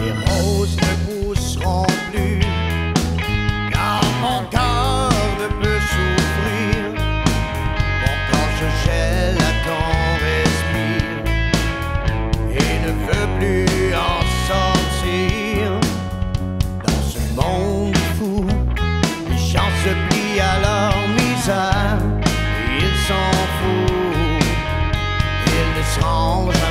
Les roses ne vous seront plus, car mon corps ne peut souffrir. Mon corps, je gèle à ton respir et ne veut plus en sortir. Dans ce monde fou, les gens se plient à leur misère. Ils s'en foutent, ils ne se.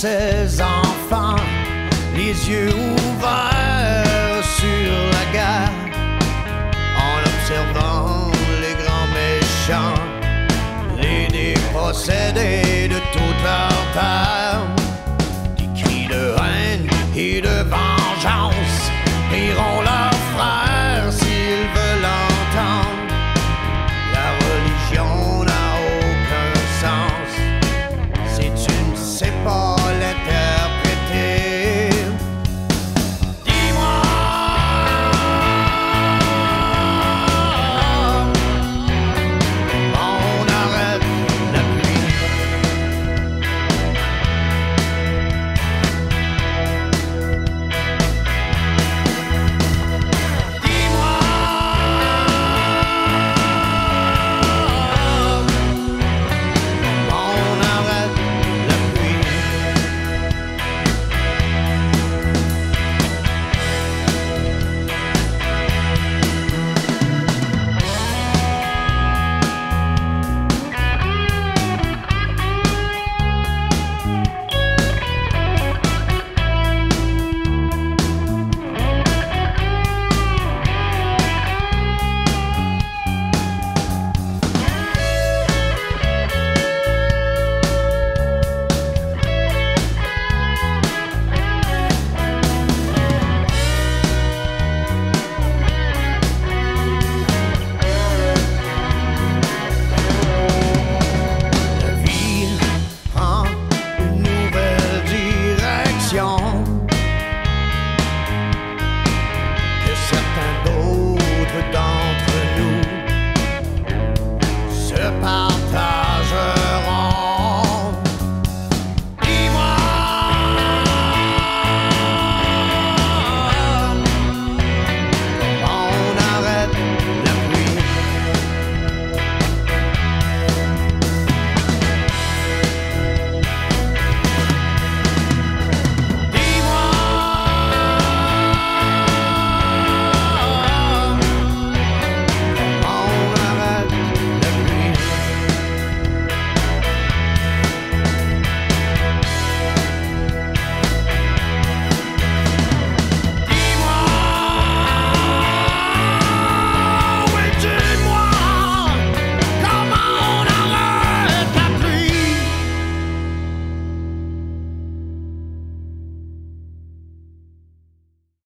Ces enfants, les yeux ouverts sur la gare, en observant les grands méchants, les dépossédés de toute leur peur,